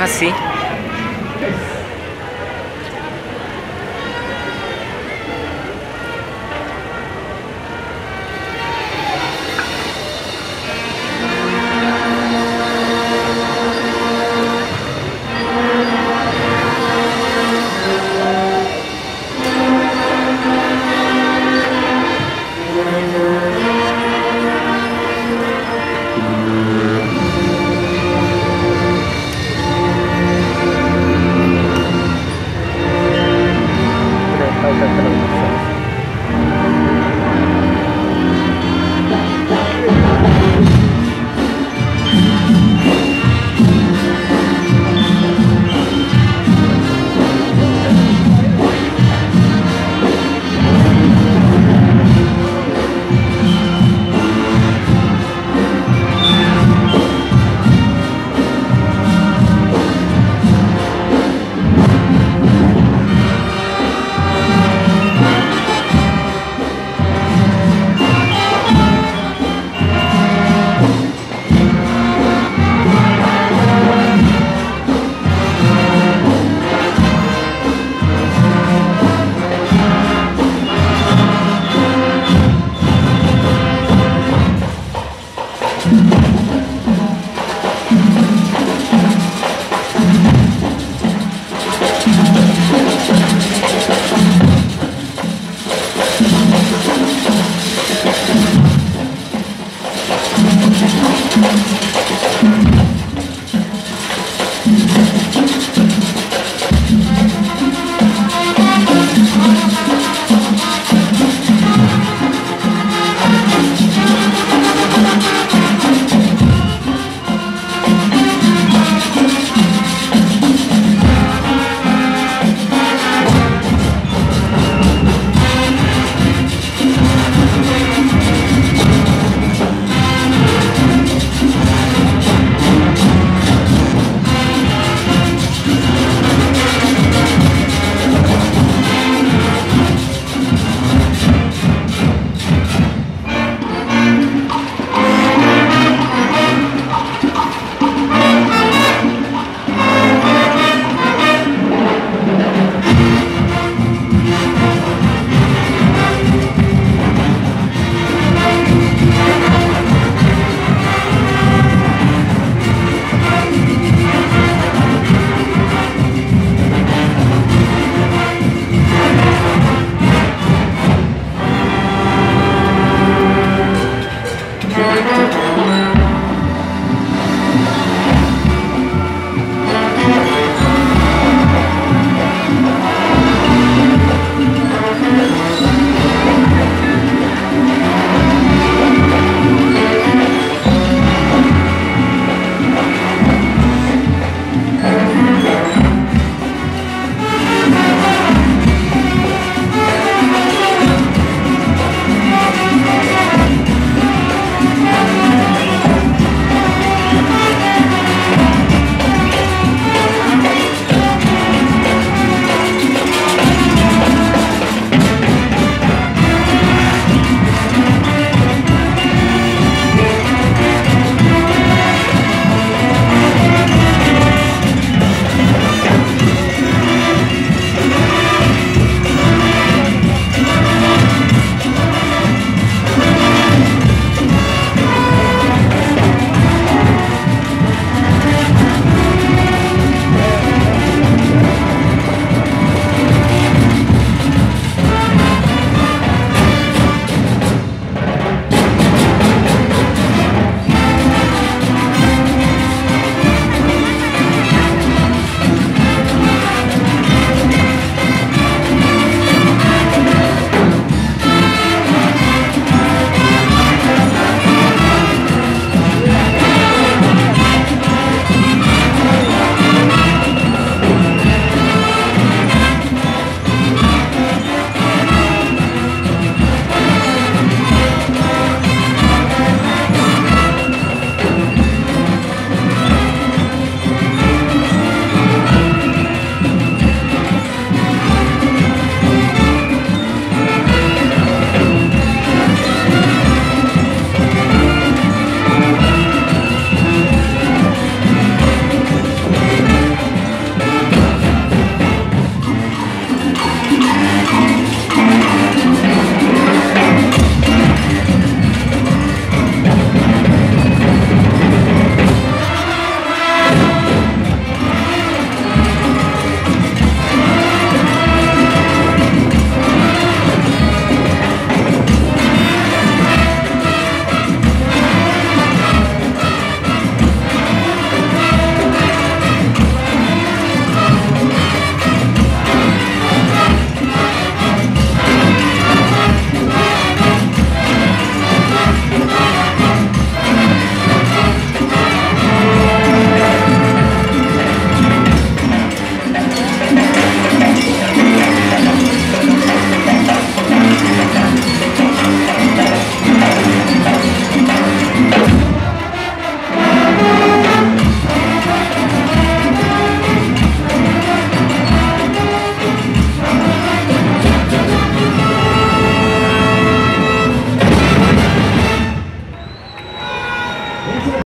Ah, sim.